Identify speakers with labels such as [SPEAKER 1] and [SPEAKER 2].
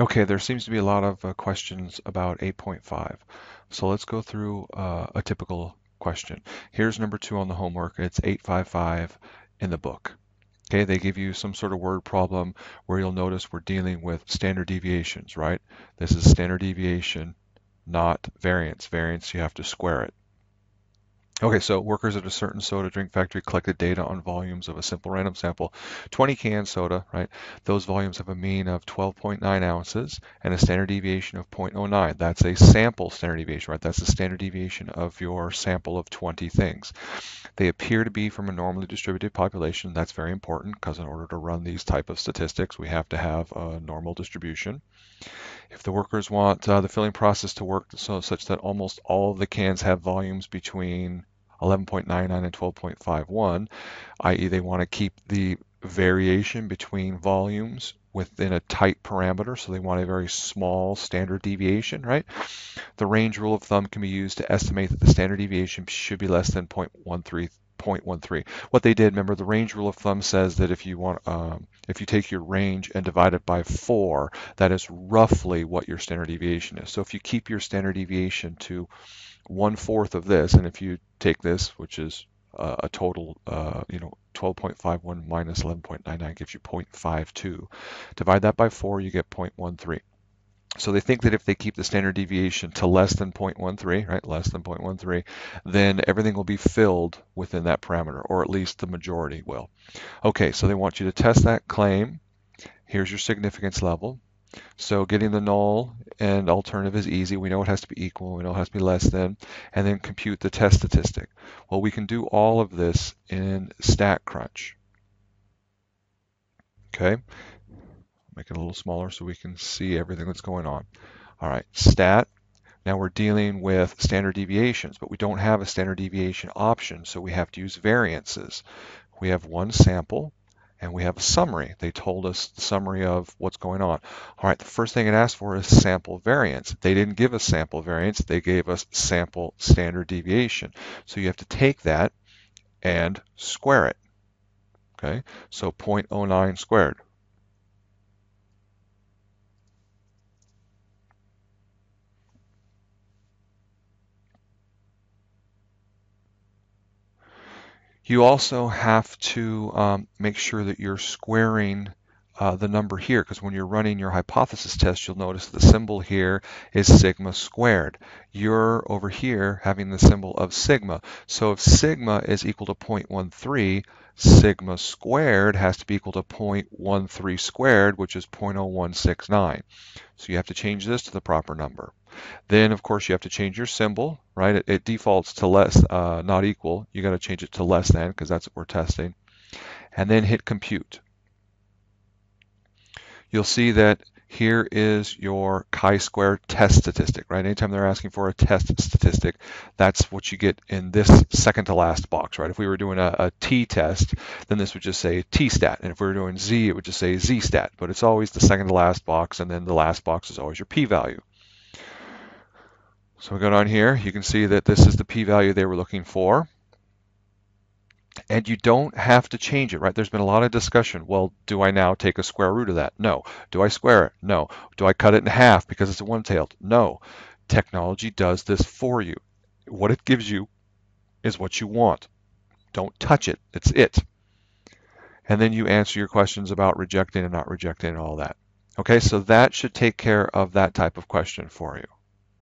[SPEAKER 1] Okay, there seems to be a lot of uh, questions about 8.5. So let's go through uh, a typical question. Here's number two on the homework. It's 855 in the book. Okay, they give you some sort of word problem where you'll notice we're dealing with standard deviations, right? This is standard deviation, not variance. Variance, you have to square it. Okay, so workers at a certain soda drink factory collected data on volumes of a simple random sample, 20 can soda, right? Those volumes have a mean of 12.9 ounces and a standard deviation of 0.09. That's a sample standard deviation, right? That's the standard deviation of your sample of 20 things. They appear to be from a normally distributed population. That's very important because in order to run these type of statistics, we have to have a normal distribution. If the workers want uh, the filling process to work so such that almost all of the cans have volumes between 11.99 and 12.51, i.e. they want to keep the variation between volumes within a tight parameter, so they want a very small standard deviation, right? The range rule of thumb can be used to estimate that the standard deviation should be less than 0.13 0.13. What they did, remember, the range rule of thumb says that if you want, um, if you take your range and divide it by four, that is roughly what your standard deviation is. So if you keep your standard deviation to one fourth of this, and if you take this, which is uh, a total, uh, you know, 12.51 minus 11.99 gives you 0.52. Divide that by 4, you get 0.13. So they think that if they keep the standard deviation to less than 0.13, right, less than 0.13, then everything will be filled within that parameter, or at least the majority will. Okay, so they want you to test that claim. Here's your significance level. So getting the null and alternative is easy. We know it has to be equal. We know it has to be less than. And then compute the test statistic. Well, we can do all of this in StatCrunch. Okay. Make it a little smaller so we can see everything that's going on. All right, stat. Now we're dealing with standard deviations, but we don't have a standard deviation option, so we have to use variances. We have one sample, and we have a summary. They told us the summary of what's going on. All right, the first thing it asked for is sample variance. They didn't give us sample variance, they gave us sample standard deviation. So you have to take that and square it. Okay, so 0.09 squared. You also have to um, make sure that you're squaring uh, the number here because when you're running your hypothesis test, you'll notice the symbol here is sigma squared. You're over here having the symbol of sigma. So if sigma is equal to 0.13, sigma squared has to be equal to 0.13 squared, which is 0.0169. So you have to change this to the proper number. Then, of course, you have to change your symbol, right? It, it defaults to less, uh, not equal. You got to change it to less than because that's what we're testing. And then hit compute. You'll see that here is your chi-square test statistic, right? Anytime they're asking for a test statistic, that's what you get in this second to last box, right? If we were doing a, a t-test, then this would just say t-stat. And if we were doing z, it would just say z-stat. But it's always the second to last box, and then the last box is always your p-value. So we go down here, you can see that this is the p-value they were looking for. And you don't have to change it, right? There's been a lot of discussion. Well, do I now take a square root of that? No. Do I square it? No. Do I cut it in half because it's a one-tailed? No. Technology does this for you. What it gives you is what you want. Don't touch it. It's it. And then you answer your questions about rejecting and not rejecting and all that. Okay, so that should take care of that type of question for you.